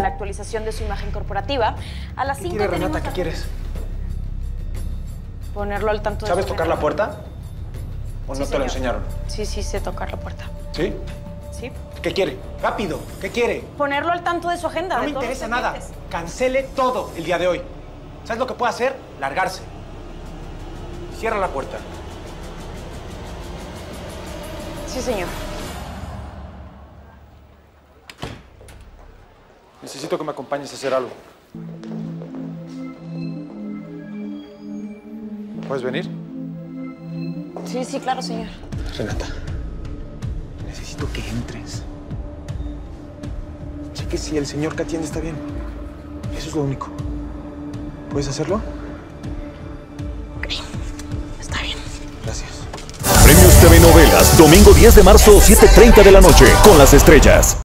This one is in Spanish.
La actualización de su imagen corporativa. A las ¿Qué 5 quieres, tenemos Renata? ¿Qué quieres? Ponerlo al tanto de ¿Sabes tocar la puerta? ¿O Sí, no te lo enseñaron? Sí, sí, sé tocar la puerta. ¿Sí? Sí. ¿Qué quiere? Rápido, ¿qué quiere? Ponerlo al tanto de su agenda. No de me todos interesa nada. Cancele todo el día de hoy. ¿Sabes lo que puede hacer? Largarse. Cierra la puerta. Sí, señor. Necesito que me acompañes a hacer algo. ¿Puedes venir? Sí, sí, claro, señor. Renata, necesito que entres. Cheque si el señor que atiende está bien. Eso es lo único. ¿Puedes hacerlo? Está bien. Gracias. Premios TV Novelas, domingo 10 de marzo, 7.30 de la noche, con las estrellas.